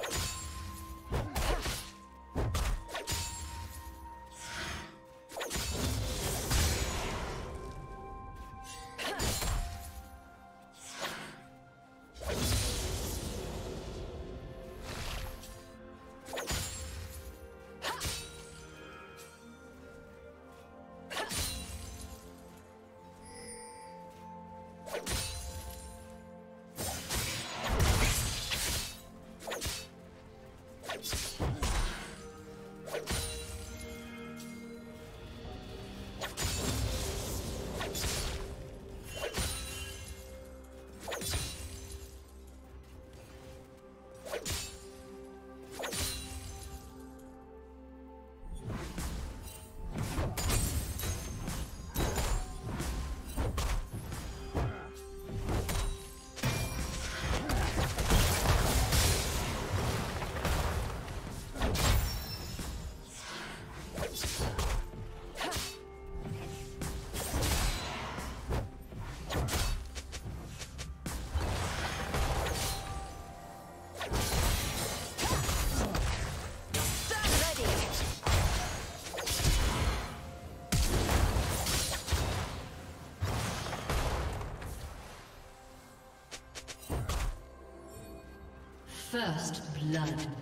you First blood.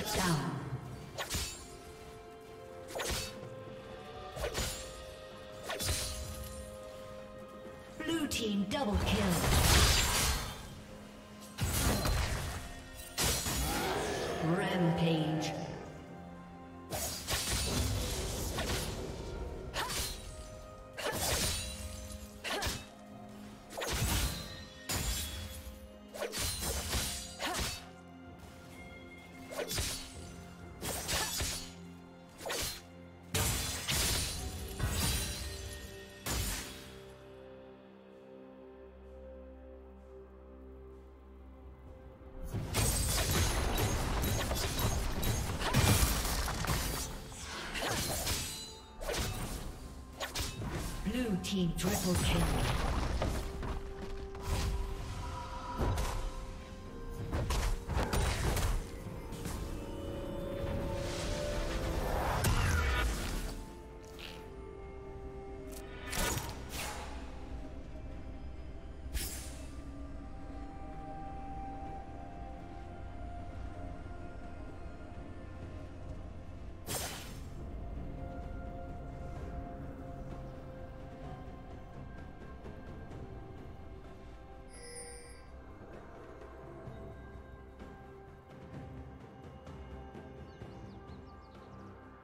Shut down. Blue team double kill. Rampage. Team triple kill.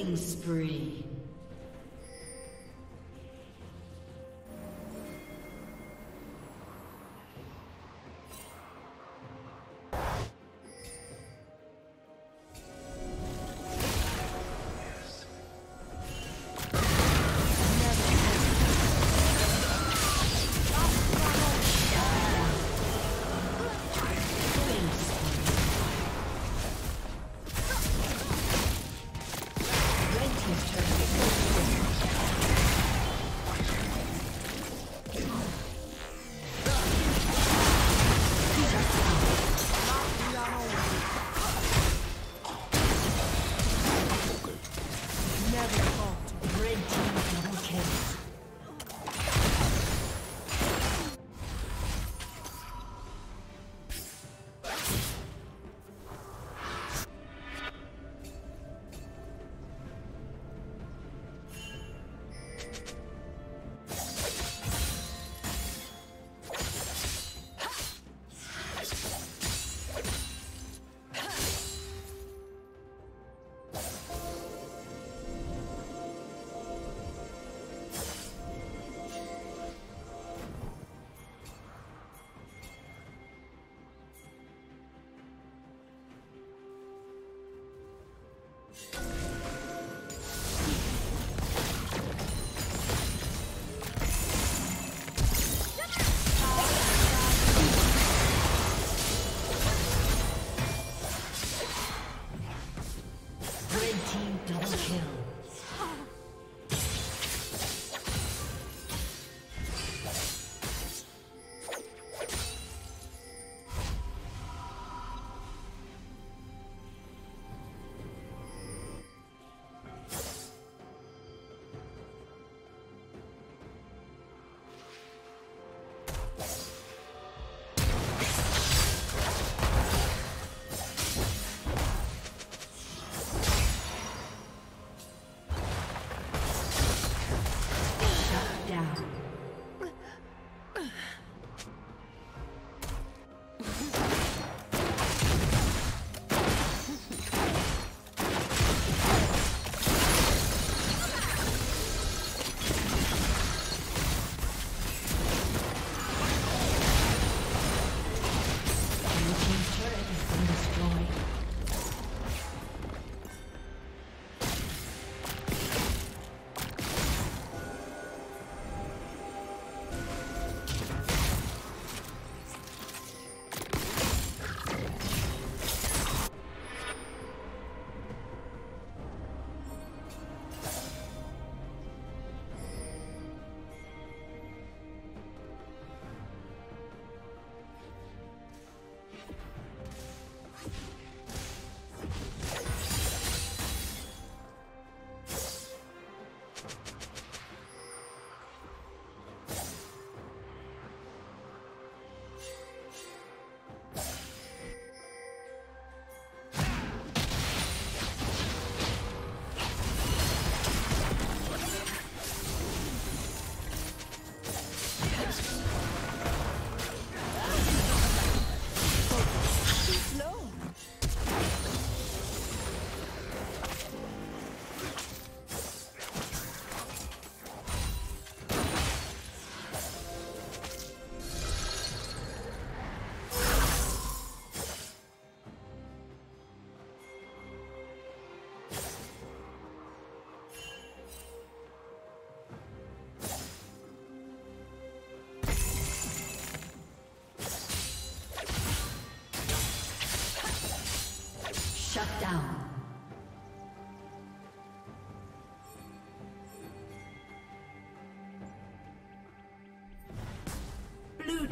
Killing spree.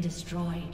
Destroyed.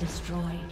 Destroyed.